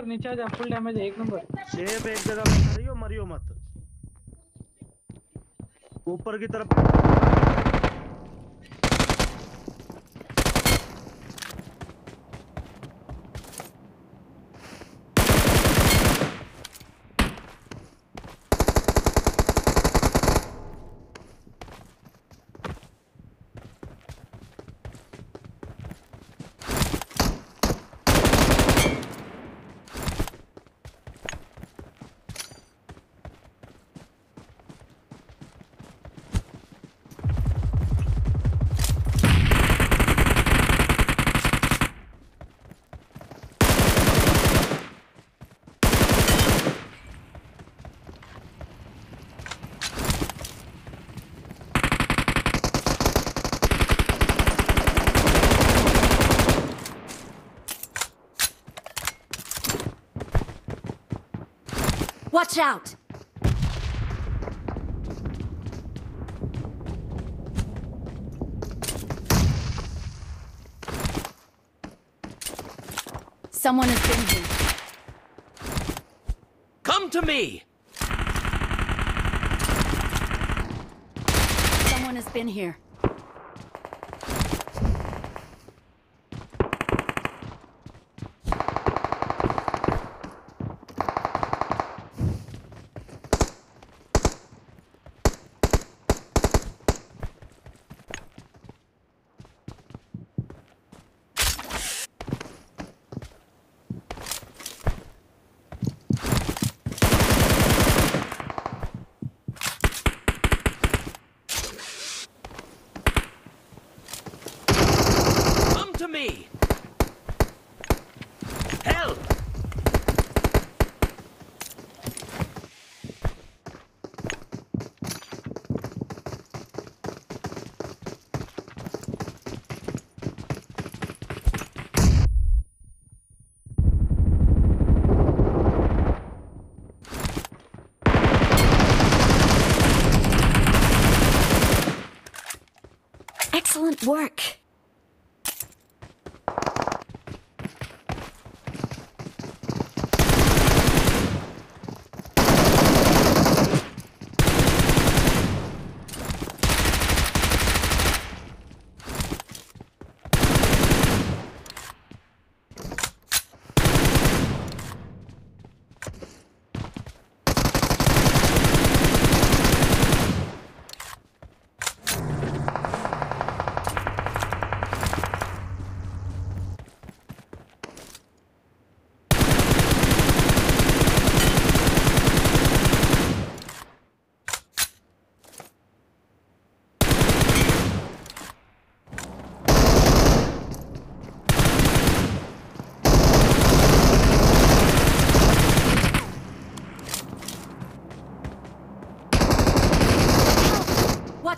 Number, नीचे आ जा फुल डैमेज एक नंबर। सेफ़ एक जगह पे खड़ी हो, मरियो मत। ऊपर की तरफ़ Watch out! Someone has been here. Come to me! Someone has been here. Me! Help! Excellent work.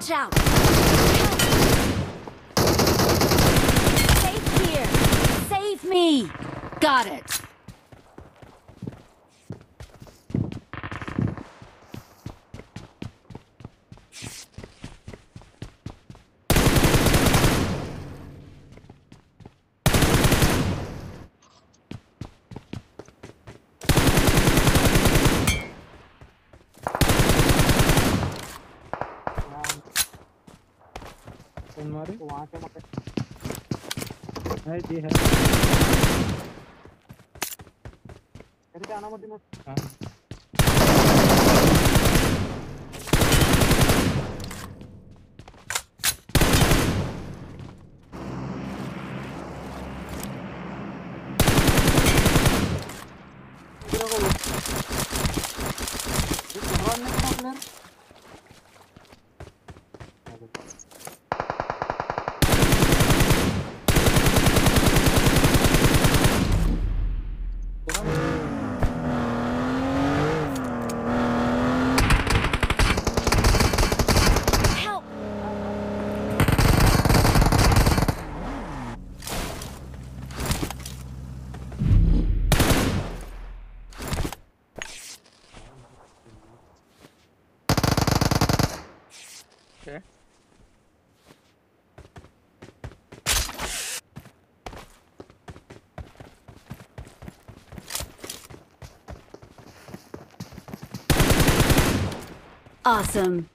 Watch out! Save here! Save me! Got it. मारे। वहाँ से मत है जी है। इधर आना मत हाँ। Okay. Awesome.